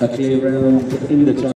A clear round in the